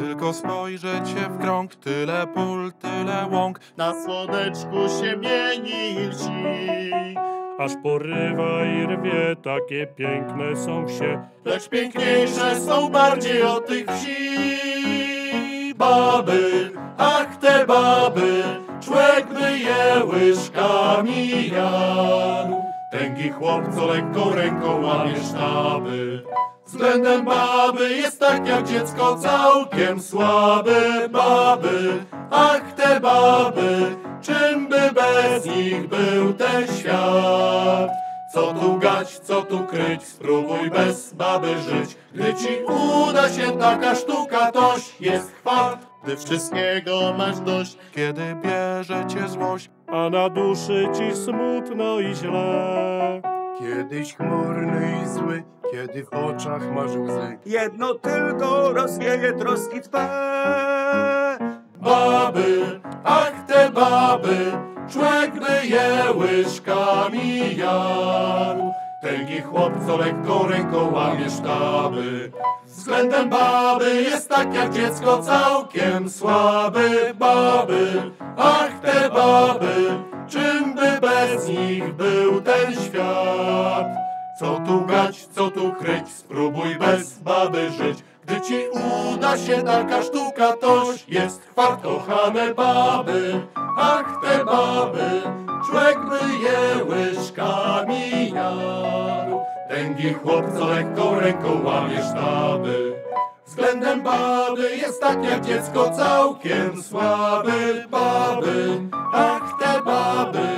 Tylko spojrzeć się w krąg, tyle pól, tyle łąk. Na słoneczku się mieni i lsi. Aż porywa i rwie, takie piękne są wsie. Lecz piękniejsze są bardziej od tych wsi. Baby, ach te baby, człek by je łyżkami jadł. Tęgi chłopco lekką ręką łamie sztaby. Względem baby jest tak jak dziecko całkiem słabe baby. Ach te baby, czym by bez nich był ten świat? Co tu gać, co tu kryć, spróbuj bez baby żyć. Gdy ci uda się taka sztuka, toś jest chwat. Gdy wszystkiego masz dość, Kiedy bierze cię złość, A na duszy ci smutno i źle. Kiedyś chmurny i zły, kiedy w oczach masz łzy. Jedno tylko rozwieje troski twe. baby, ach jadł. Tęgi chłopco lekką ręką łamie sztaby. Względem baby jest tak jak dziecko całkiem słaby. Baby, ach te baby, czym by bez nich był ten świat? Co tu gać, co tu kryć, spróbuj bez baby żyć. Gdy ci uda się taka sztuka, toż jest chwat, kochane baby. Ach, te baby, jadł. Tęgi chłopco lekką ręką łamie sztaby. Względem baby jest tak jak dziecko całkiem słaby. Baby, ach, te baby,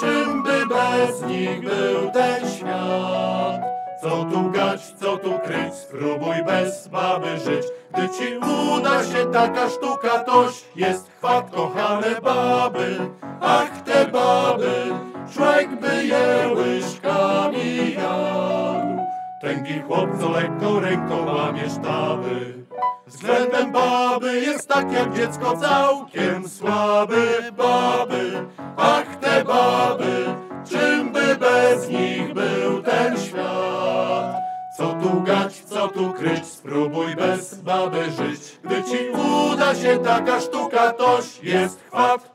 czym by bez nich był ten świat? Co tu gać, co tu kryć, spróbuj bez baby żyć. Gdy ci uda się taka sztuka, toś jest chwat, kochane baby. Tęgi chłopco lekką ręką łamie sztaby. Względem baby jest tak jak dziecko całkiem słaby. Baby, ach te baby, czym by bez nich był ten świat? Co tu gać, co tu kryć, spróbuj bez baby żyć. Gdy ci uda się taka sztuka, toś jest chwat.